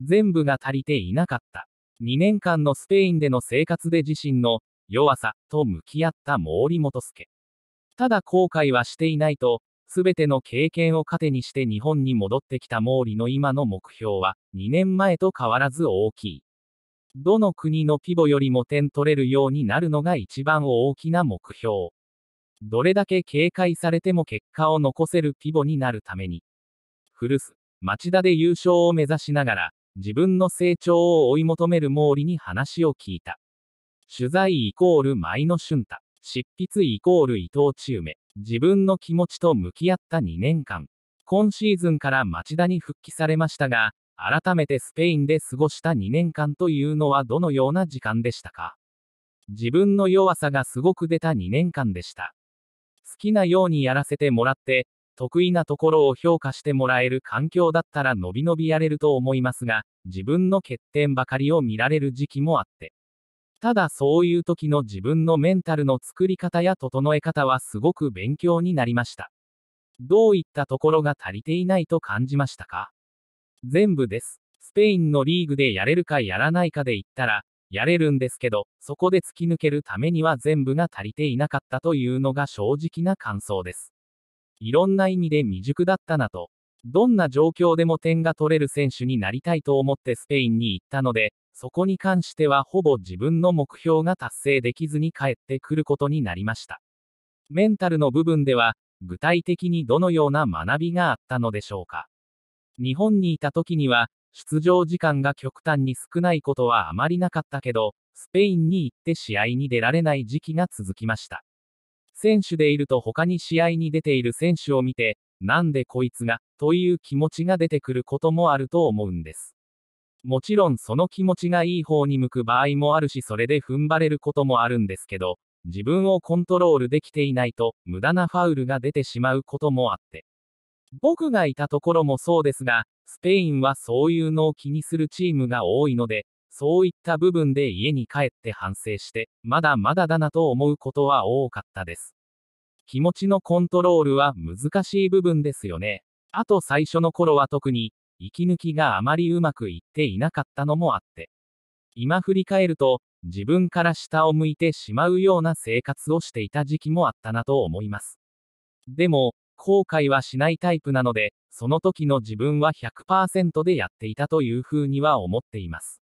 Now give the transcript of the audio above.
全部が足りていなかった。2年間のスペインでの生活で自身の弱さと向き合った毛利元助。ただ後悔はしていないと、すべての経験を糧にして日本に戻ってきた毛利の今の目標は、2年前と変わらず大きい。どの国のピボよりも点取れるようになるのが一番大きな目標。どれだけ警戒されても結果を残せるピボになるために。古巣、町田で優勝を目指しながら、自分の成長を追い求める毛利に話を聞いた。取材イコール舞野俊太。執筆イコール伊藤千梅。自分の気持ちと向き合った2年間。今シーズンから町田に復帰されましたが、改めてスペインで過ごした2年間というのはどのような時間でしたか？自分の弱さがすごく出た2年間でした。好きなようにやらせてもらって、得意なところを評価してもらえる環境だったらのびのびやれると思いますが、自分の欠点ばかりを見られる時期もあって。ただそういう時の自分のメンタルの作り方や整え方はすごく勉強になりました。どういったところが足りていないと感じましたか？全部です。スペインのリーグでやれるかやらないかで言ったら、やれるんですけど、そこで突き抜けるためには全部が足りていなかったというのが正直な感想です。いろんな意味で未熟だったなと。どんな状況でも点が取れる選手になりたいと思ってスペインに行ったので、そこに関してはほぼ自分の目標が達成できずに帰ってくることになりました。メンタルの部分では、具体的にどのような学びがあったのでしょうか。日本にいた時には、出場時間が極端に少ないことはあまりなかったけど、スペインに行って試合に出られない時期が続きました。選手でいると他に試合に出ている選手を見て、なんでこいつが、という気持ちが出てくることもあると思うんです。もちろんその気持ちがいい方に向く場合もあるしそれで踏ん張れることもあるんですけど、自分をコントロールできていないと、無駄なファウルが出てしまうこともあって。僕がいたところもそうですが、スペインはそういうのを気にするチームが多いので、そういった部分で家に帰って反省して、まだまだだなと思うことは多かったです。気持ちのコントロールは難しい部分ですよね。あと最初の頃は特に、息抜きがあまりうまくいっていなかったのもあって。今振り返ると、自分から下を向いてしまうような生活をしていた時期もあったなと思います。でも、後悔はしないタイプなので、その時の自分は100%でやっていたというふうには思っています。